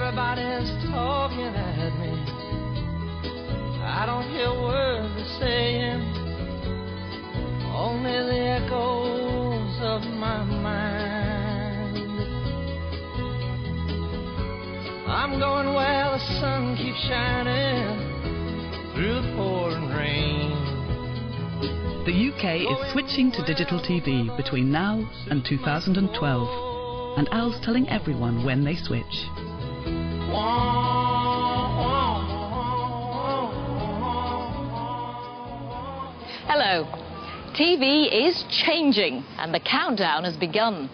Everybody's talking at me. I don't hear words they're saying, only the echoes of my mind. I'm going where the sun keeps shining through the pouring rain. The UK is switching to digital TV between now and 2012, and Al's telling everyone when they switch. Hello. TV is changing and the countdown has begun.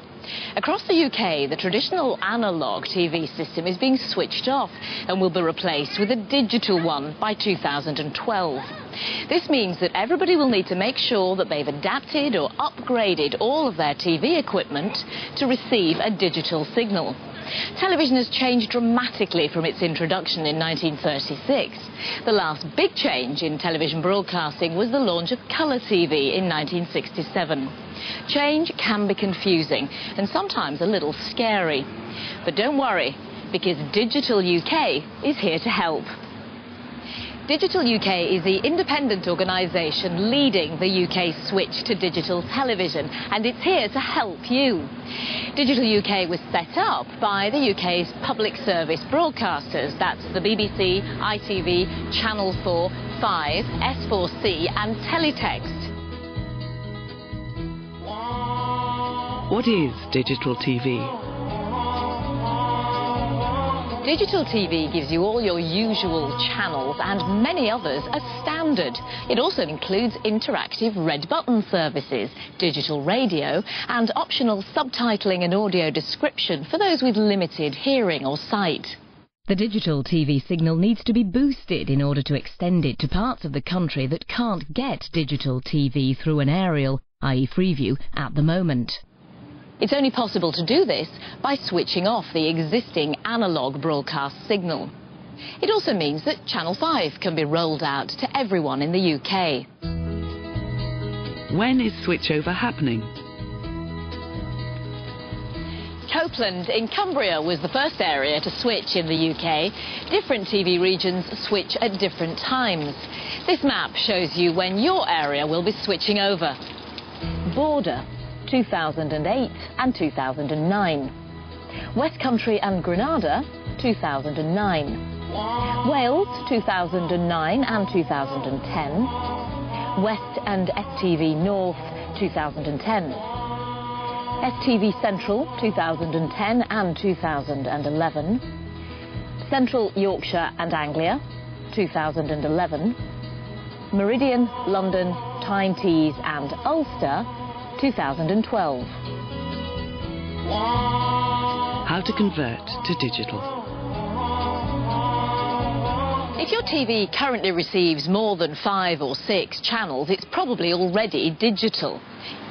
Across the UK, the traditional analogue TV system is being switched off and will be replaced with a digital one by 2012. This means that everybody will need to make sure that they've adapted or upgraded all of their TV equipment to receive a digital signal. Television has changed dramatically from its introduction in 1936. The last big change in television broadcasting was the launch of colour TV in 1967. Change can be confusing and sometimes a little scary. But don't worry, because Digital UK is here to help. Digital UK is the independent organisation leading the UK switch to digital television and it's here to help you. Digital UK was set up by the UK's public service broadcasters, that's the BBC, ITV, Channel 4, 5, S4C and Teletext. What is digital TV? Digital TV gives you all your usual channels and many others as standard. It also includes interactive red button services, digital radio and optional subtitling and audio description for those with limited hearing or sight. The digital TV signal needs to be boosted in order to extend it to parts of the country that can't get digital TV through an aerial, i.e. Freeview, at the moment. It's only possible to do this by switching off the existing analogue broadcast signal. It also means that Channel 5 can be rolled out to everyone in the UK. When is switchover happening? Copeland in Cumbria was the first area to switch in the UK. Different TV regions switch at different times. This map shows you when your area will be switching over. Border 2008 and 2009. West Country and Granada, 2009. Wales, 2009 and 2010. West and STV North, 2010. STV Central, 2010 and 2011. Central Yorkshire and Anglia, 2011. Meridian, London, Tyne Tees and Ulster, 2012. How to convert to digital. If your TV currently receives more than five or six channels, it's probably already digital.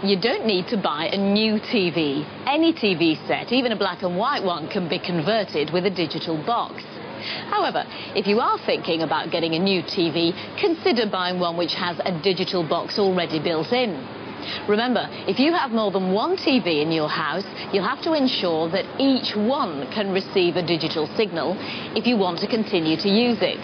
You don't need to buy a new TV. Any TV set, even a black and white one, can be converted with a digital box. However, if you are thinking about getting a new TV, consider buying one which has a digital box already built in. Remember, if you have more than one TV in your house, you'll have to ensure that each one can receive a digital signal if you want to continue to use it.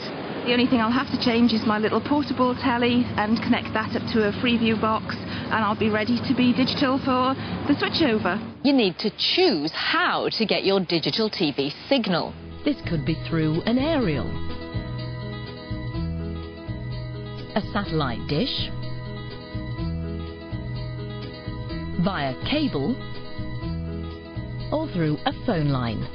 The only thing I'll have to change is my little portable telly and connect that up to a Freeview box and I'll be ready to be digital for the switchover. You need to choose how to get your digital TV signal. This could be through an aerial, a satellite dish, via cable or through a phone line.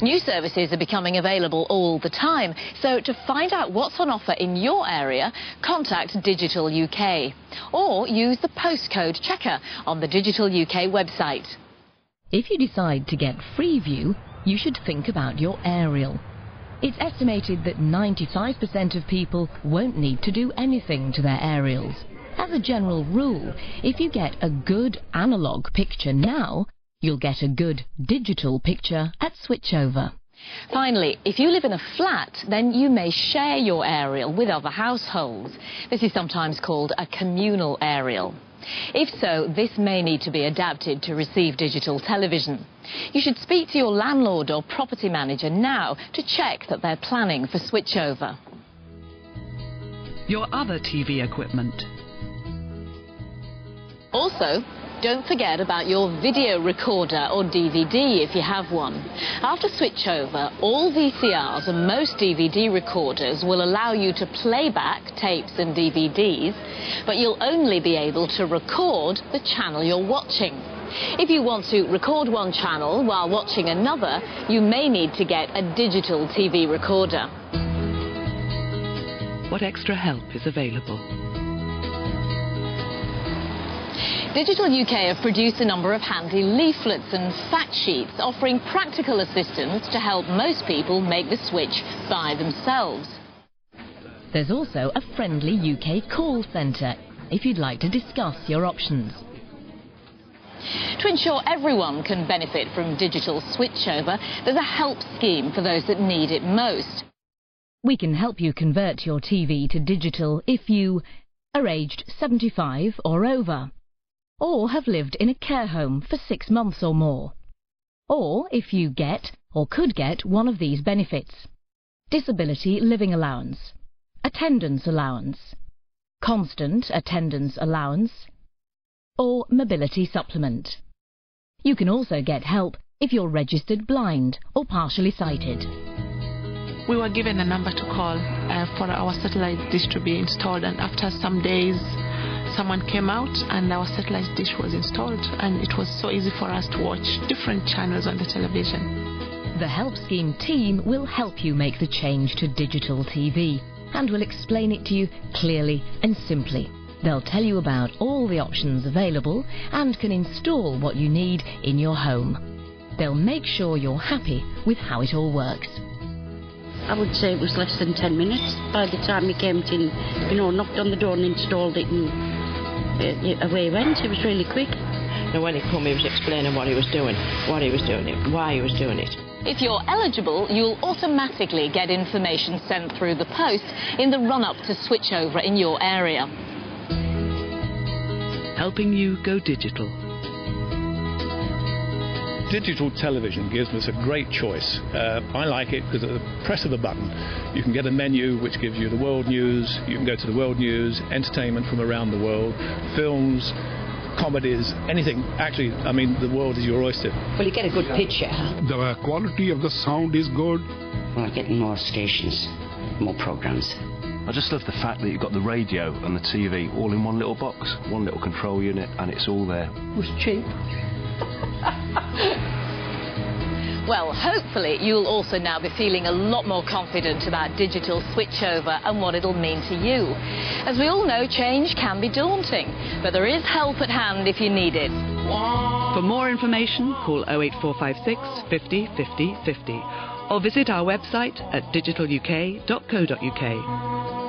New services are becoming available all the time, so to find out what's on offer in your area, contact Digital UK or use the postcode checker on the Digital UK website. If you decide to get Freeview, you should think about your aerial. It's estimated that 95% of people won't need to do anything to their aerials. As a general rule, if you get a good analogue picture now, you'll get a good digital picture at switchover. Finally, if you live in a flat, then you may share your aerial with other households. This is sometimes called a communal aerial. If so, this may need to be adapted to receive digital television. You should speak to your landlord or property manager now to check that they're planning for switchover. Your other TV equipment. Also, don't forget about your video recorder or DVD if you have one. After switchover, all VCRs and most DVD recorders will allow you to play back tapes and DVDs, but you'll only be able to record the channel you're watching. If you want to record one channel while watching another, you may need to get a digital TV recorder. What extra help is available? Digital UK have produced a number of handy leaflets and fact sheets offering practical assistance to help most people make the switch by themselves. There's also a friendly UK call centre if you'd like to discuss your options. To ensure everyone can benefit from digital switchover, there's a help scheme for those that need it most. We can help you convert your TV to digital if you are aged 75 or over or have lived in a care home for six months or more. Or if you get or could get one of these benefits. Disability living allowance, attendance allowance, constant attendance allowance, or mobility supplement. You can also get help if you're registered blind or partially sighted. We were given a number to call uh, for our satellite dish to be installed and after some days someone came out and our satellite dish was installed and it was so easy for us to watch different channels on the television. The Help Scheme team will help you make the change to digital TV and will explain it to you clearly and simply. They'll tell you about all the options available and can install what you need in your home. They'll make sure you're happy with how it all works. I would say it was less than 10 minutes by the time he came in, you know, knocked on the door and installed it and Uh, away he went. It was really quick. And when he come, he was explaining what he was doing, what he was doing it, why he was doing it. If you're eligible, you'll automatically get information sent through the post in the run-up to switchover in your area. Helping you go digital. Digital television gives us a great choice. Uh, I like it because at the press of a button, you can get a menu which gives you the world news. You can go to the world news, entertainment from around the world, films, comedies, anything. Actually, I mean, the world is your oyster. Well, you get a good picture. The quality of the sound is good. Well, getting more stations, more programs. I just love the fact that you've got the radio and the TV all in one little box, one little control unit, and it's all there. It was cheap. Well, hopefully you'll also now be feeling a lot more confident about digital switchover and what it'll mean to you. As we all know, change can be daunting, but there is help at hand if you need it. For more information, call 08456 50 50 50 or visit our website at digitaluk.co.uk.